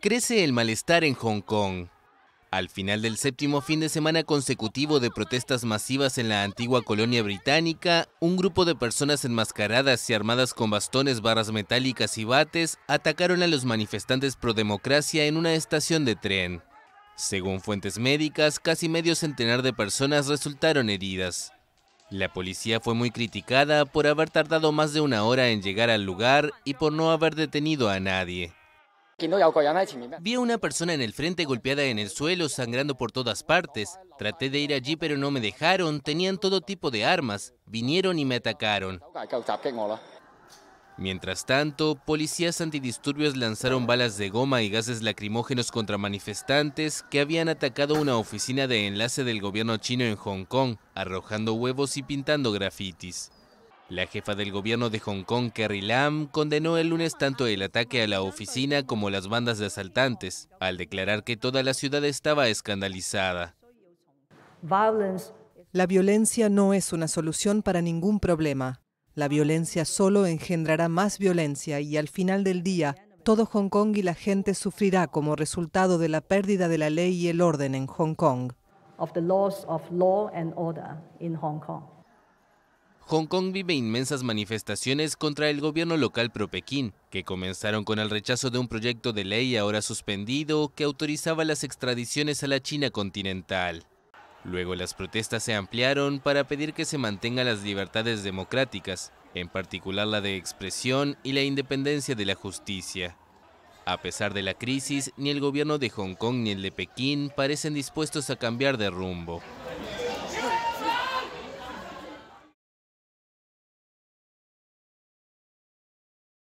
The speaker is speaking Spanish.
Crece el malestar en Hong Kong. Al final del séptimo fin de semana consecutivo de protestas masivas en la antigua colonia británica, un grupo de personas enmascaradas y armadas con bastones, barras metálicas y bates atacaron a los manifestantes pro democracia en una estación de tren. Según fuentes médicas, casi medio centenar de personas resultaron heridas. La policía fue muy criticada por haber tardado más de una hora en llegar al lugar y por no haber detenido a nadie. Vi a una persona en el frente golpeada en el suelo, sangrando por todas partes. Traté de ir allí pero no me dejaron, tenían todo tipo de armas, vinieron y me atacaron. Mientras tanto, policías antidisturbios lanzaron balas de goma y gases lacrimógenos contra manifestantes que habían atacado una oficina de enlace del gobierno chino en Hong Kong, arrojando huevos y pintando grafitis. La jefa del gobierno de Hong Kong, Carrie Lam, condenó el lunes tanto el ataque a la oficina como las bandas de asaltantes, al declarar que toda la ciudad estaba escandalizada. La violencia no es una solución para ningún problema. La violencia solo engendrará más violencia y al final del día, todo Hong Kong y la gente sufrirá como resultado de la pérdida de la ley y el orden en Hong Kong. Hong Kong vive inmensas manifestaciones contra el gobierno local pro-Pekín, que comenzaron con el rechazo de un proyecto de ley ahora suspendido que autorizaba las extradiciones a la China continental. Luego las protestas se ampliaron para pedir que se mantengan las libertades democráticas, en particular la de expresión y la independencia de la justicia. A pesar de la crisis, ni el gobierno de Hong Kong ni el de Pekín parecen dispuestos a cambiar de rumbo.